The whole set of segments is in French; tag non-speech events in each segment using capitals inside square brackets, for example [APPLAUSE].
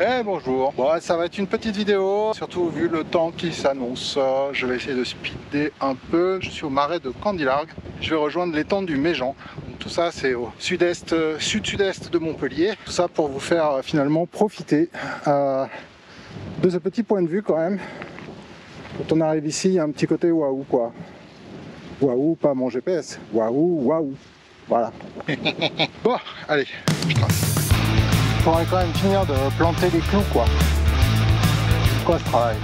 Eh bonjour, bon, ça va être une petite vidéo, surtout vu le temps qui s'annonce. Je vais essayer de speeder un peu. Je suis au marais de Candilargue. Je vais rejoindre l'étang du Méjean. tout ça c'est au sud-est, sud-sud-est de Montpellier. Tout ça pour vous faire euh, finalement profiter euh, de ce petit point de vue quand même. Quand on arrive ici, il y a un petit côté waouh quoi. Waouh, pas mon GPS. Waouh, waouh. Voilà. [LAUGHS] bon, allez, je trace faudrait quand même finir de planter les clous quoi. Quoi ce travail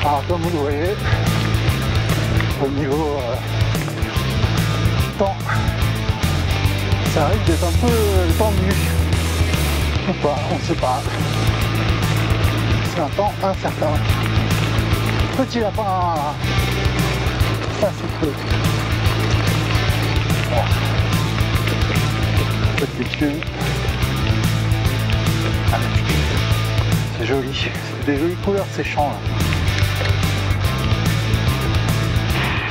Alors comme vous le voyez, au niveau euh, temps, ça risque d'être un peu tendu. Ou pas, on ne sait pas temps incertain. Petit lapin, ça c'est peu. Petit cul. C'est joli, c'est des jolies couleurs ces champs là.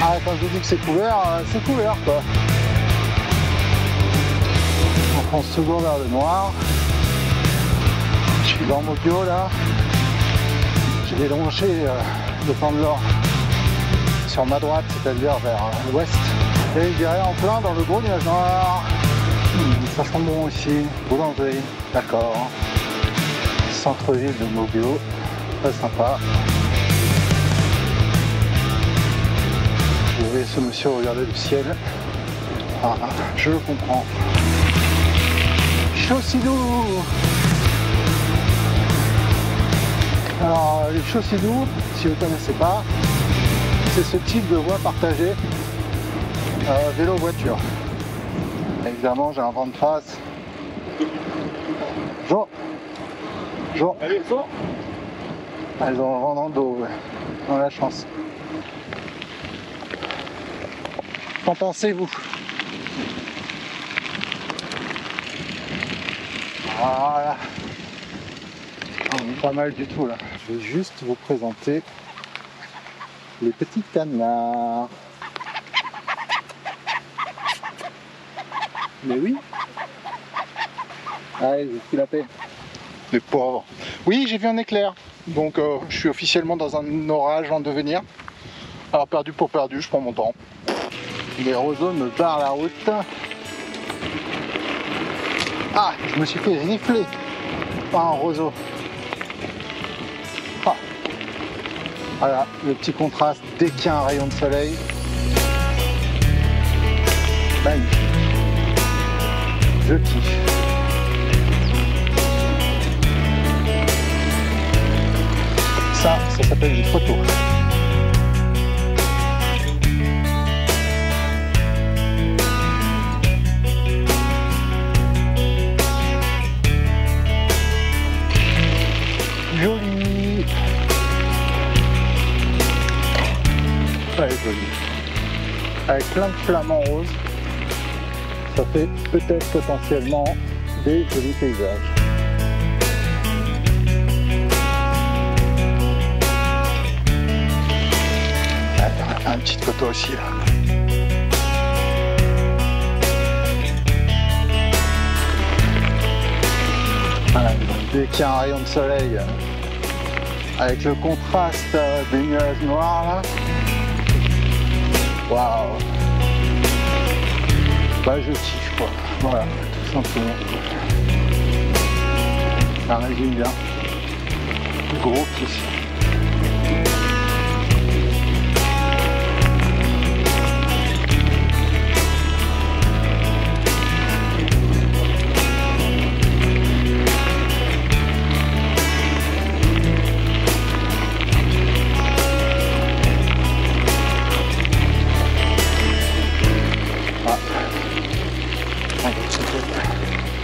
Ah quand je vous dis que c'est couvert, euh, c'est couvert quoi. On prend second vers le noir. Je suis dans mon bio là. Longé euh, de l'or sur ma droite, c'est-à-dire vers euh, l'ouest. Et il dirait en plein dans le gros nuage noir. Hmm, ça sent bon ici, boulangerie, d'accord. Centre-ville de Mobio, très sympa. Vous voyez ce monsieur regarder le ciel. Ah, je le comprends. Chaussillou Alors les Chaussidou, si vous ne connaissez pas, c'est ce type de voie partagée euh, vélo-voiture. Évidemment j'ai un vent de face. Jo Jo Allez, Elles ont un vent dans le dos, ouais. la chance. Qu'en pensez-vous? Voilà pas mal du tout là. Je vais juste vous présenter les petits canards. Mais oui. Allez, j'ai pris la paix. Les pauvres. Oui, j'ai vu un éclair. Donc euh, je suis officiellement dans un orage en devenir. Alors perdu pour perdu, je prends mon temps. Les roseaux me barrent la route. Ah, je me suis fait rifler par un roseau. Voilà, le petit contraste dès qu'il y a un rayon de soleil. Magnifique. Je kiffe. Ça, ça s'appelle une photo. Avec plein de flamants roses, ça fait peut-être potentiellement des jolis paysages. Un petit coteau aussi là. Voilà, dès qu'il y a un rayon de soleil, avec le contraste des nuages noirs là, Waouh Bah je kiffe quoi. Voilà, tout simplement. Ça résume bien. Gros kiff.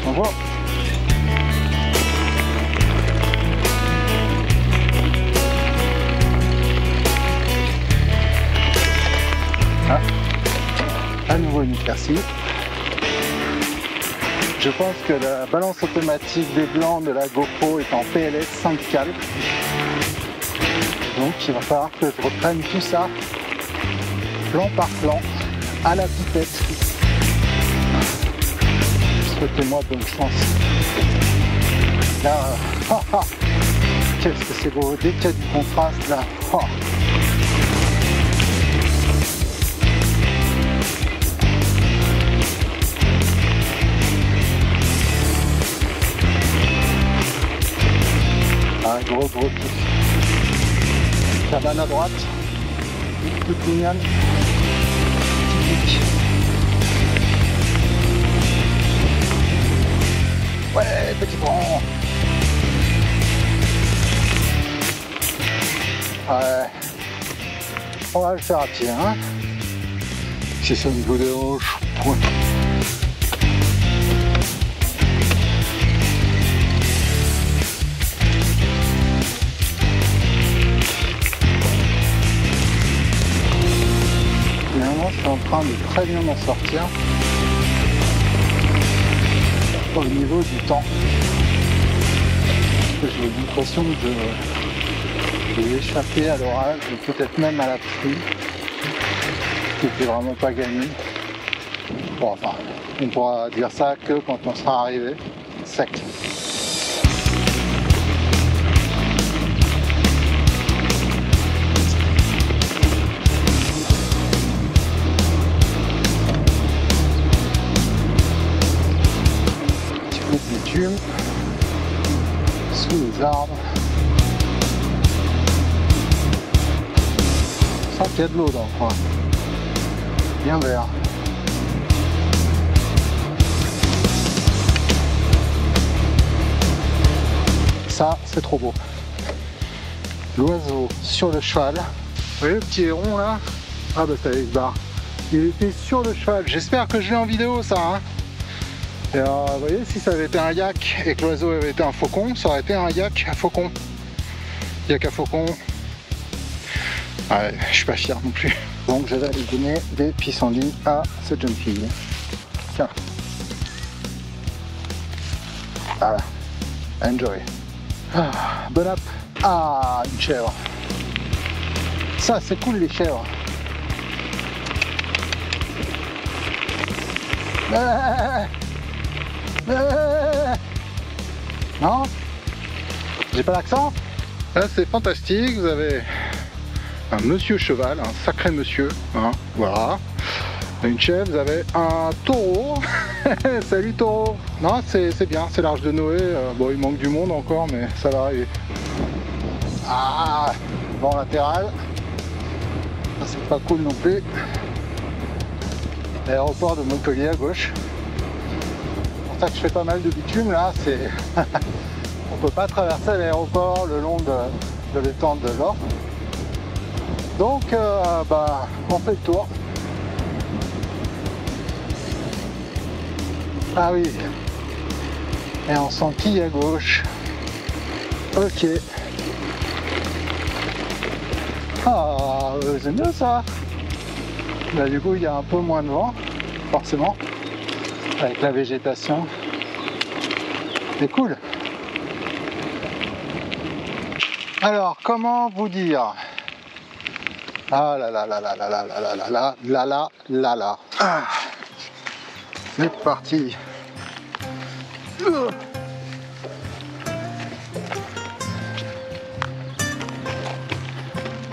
Au revoir. Ah. À nouveau une éclaircie. Je pense que la balance automatique des blancs de la GoPro est en PLS 5 calme. Donc il va falloir que je reprenne tout ça, plan par plan, à la pipette. Souhaitez-moi bonne chance. Là, [LAUGHS] qu'est-ce que c'est beau, dès du contraste là. Un gros gros kiff. Cabane à droite, toute mignonne, typique. Petit pont. Ouais. On va le faire à pied, hein. Si ça ne vous dérange point. Finalement, je suis en train de très bien m'en sortir au niveau du temps. J'ai l'impression de, de à l'orage, peut-être même à la pluie, qui vraiment pas gagné. Bon, enfin, on pourra dire ça que quand on sera arrivé sec. petit peu de les arbres. Sens qu'il y a de l'eau dans le coin. Bien vert. Ça, c'est trop beau. L'oiseau sur le cheval. Vous voyez le petit héron là? Ah bah ça y est, il barre. Il était sur le cheval. J'espère que je l'ai en vidéo ça. Hein. Et vous voyez, si ça avait été un yak et que l'oiseau avait été un faucon, ça aurait été un yak à faucon. Yak à faucon. Ouais, je suis pas fier non plus. Donc je vais donner des pissenlits à cette jeune fille. Tiens. Voilà. Enjoy. Ah, bon app. Ah, une chèvre. Ça, c'est cool les chèvres. Ah. Non J'ai pas l'accent Là c'est fantastique, vous avez un monsieur cheval, un sacré monsieur, hein, voilà. Une chèvre, vous avez un taureau. [LAUGHS] Salut taureau Non, c'est bien, c'est l'arche de Noé. Euh, bon, il manque du monde encore, mais ça va arriver. Ah Vent latéral. C'est pas cool non plus. L'aéroport de Montpellier à gauche ça que je fais pas mal de bitume là, c'est [LAUGHS] on peut pas traverser l'aéroport le long de, de l'étang de l'or. Donc euh, bah on fait le tour. Ah oui. Et on s'enquille à gauche. Ok. Ah j'aime bien ça. Là du coup il y a un peu moins de vent, forcément avec la végétation. C'est cool. Alors, comment vous dire Ah là là là là là là là là là là là là là ah. C'est parti.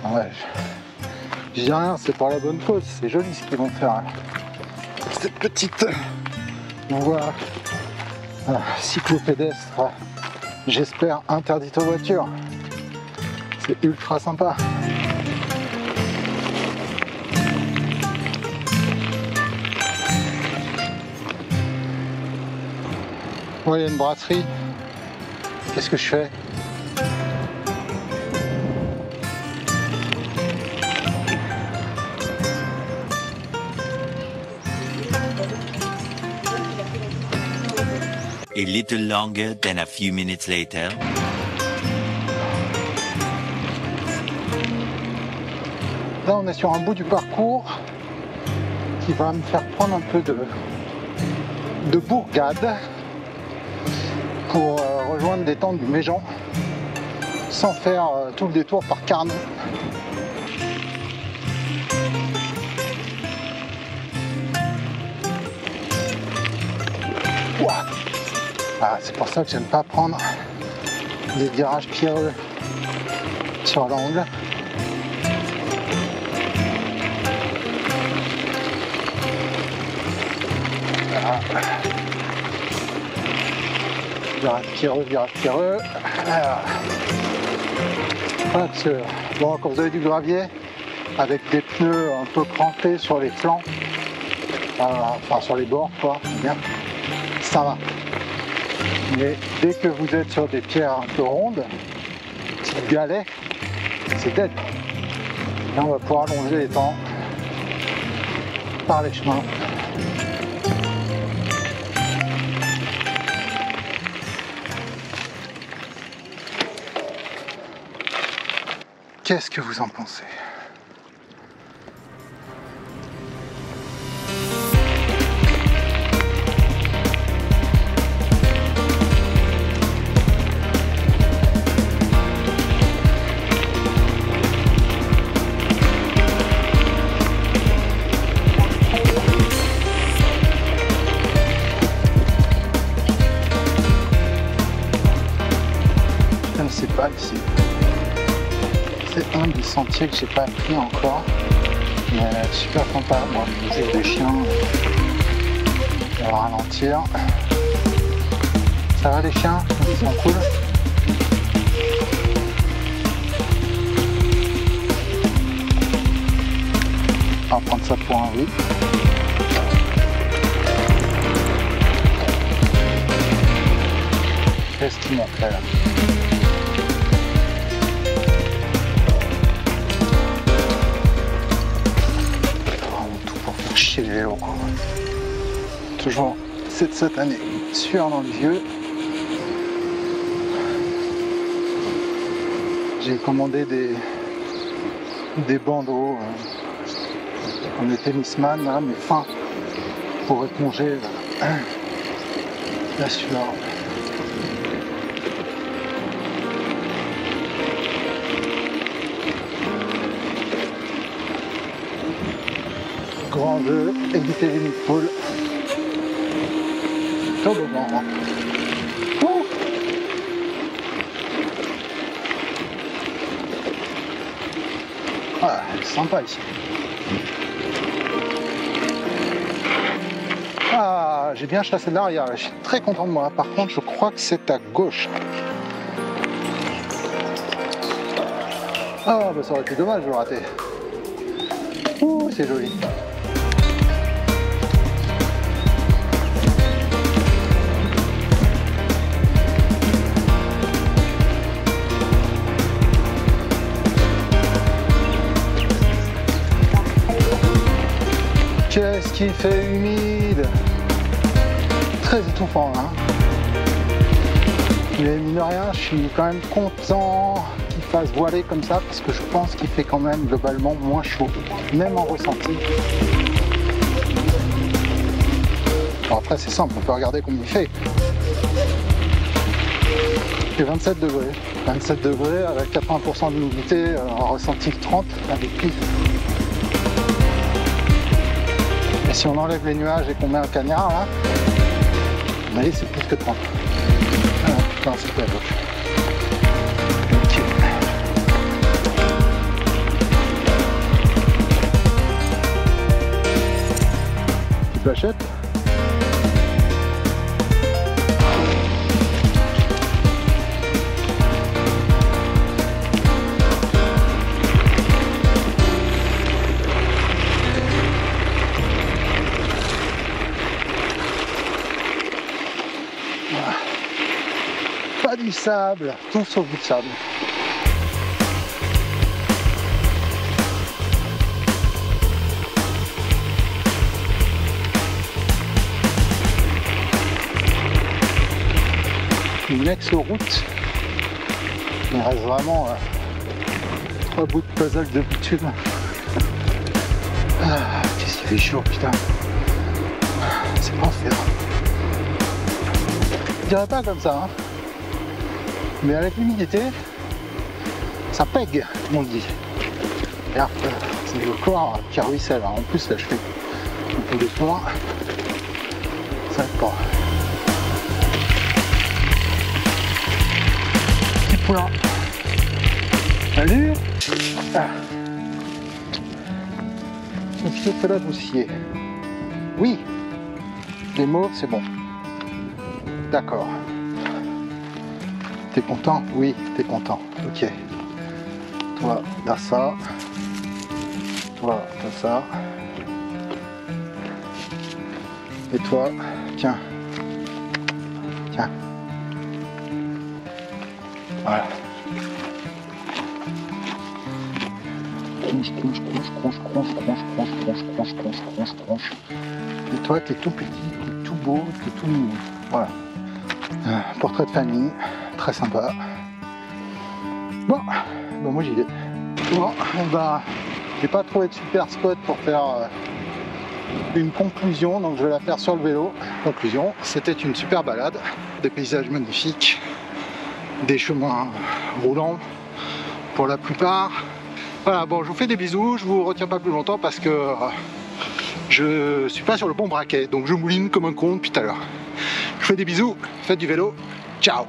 Ouais. Je dis rien, c'est pas la bonne cause, c'est joli ce qu'ils vont faire. Cette petite voie euh, cyclopédestre, j'espère interdite aux voitures. C'est ultra sympa. Oh, il y a une brasserie. Qu'est-ce que je fais? A little longer than a few minutes later. Là, on est sur un bout du parcours qui va me faire prendre un peu de, de bourgade. pour euh, rejoindre des tentes du Méjean sans faire euh, tout le détour par Carnon. Ah, c'est pour ça que j'aime pas prendre des virages pierreux sur l'angle. Voilà. Virage pierreux, virage pierreux. Que, bon, quand vous avez du gravier, avec des pneus un peu crampés sur les flancs, enfin sur les bords, quoi, bien, ça va. Mais dès que vous êtes sur des pierres un peu rondes, petits galets, c'est dead. Là, on va pouvoir allonger les temps par les chemins. Qu'est-ce que vous en pensez? Sentiers que j'ai pas pris encore. Mais super sympa. Bon, j'ai des chiens. On va ralentir. Ça va les chiens? Ils sont cool? On va prendre ça pour un oui. Qu'est-ce m'ont fait là? Toujours cette année, sueur dans les yeux. J'ai commandé des, des bandeaux. euh, on est tennisman là, mais fin pour éponger euh, [CLEARS THROAT] la sueur. Grand jeu, éviter les mid-pôles. Toboggan. C'est sympa ici. Ah, j'ai bien chassé l'arrière, là. je suis très content de moi. Par contre, je crois que c'est à gauche. Ah, bah ça aurait été dommage de le rater. Ouh, c'est joli. Qui fait humide Très étouffant là. Mais mine de rien, je suis quand même content qu'il fasse voiler comme ça parce que je pense qu'il fait quand même globalement moins chaud, même en ressenti. Alors après c'est simple, on peut regarder combien il fait. Il fait 27 degrés. 27 degrés avec 80% d'humidité, euh, en ressenti 30 avec pluie. Si on enlève les nuages et qu'on met un cagnard là, voyez c'est plus que 30. Ah, non, c'est gauche. Petite vachette. Pas du sable, tout sauf du sable. Une ex-route. Il reste vraiment euh, trois bouts de puzzle de bitume. Ah, qu'est-ce qu'il fait chaud, putain. C'est l'enfer. Je dirais pas comme ça, hein. Mais avec l'humidité, ça pègue, comme on dit. C'est le corps qui ruisselle. En plus, là, je fais un peu de soin. Ça aide pas. Petit poulain. Salut ah. Te fais la doucier. Oui. Les mots, c'est bon. D'accord. T'es content Oui, t'es content. Ok. Toi, t'as ça. Toi, t'as ça. Et toi, tiens. Tiens. Voilà. Cronche, cronche, cronche, cronche, cronche, cronche, cronche, cronche, cronche, cronche, cronche. Et toi, t'es tout petit, t'es tout beau, t'es tout mignon. Voilà. Euh, portrait de famille, très sympa. Bon, bon moi j'y vais. Bon, bah, j'ai pas trouvé de super spot pour faire euh, une conclusion, donc je vais la faire sur le vélo. Conclusion, c'était une super balade, des paysages magnifiques, des chemins roulants pour la plupart. Voilà, bon, je vous fais des bisous, je vous retiens pas plus longtemps parce que euh, je suis pas sur le bon braquet, donc je mouline comme un con depuis tout à l'heure. Je vous fais des bisous, faites du vélo, ciao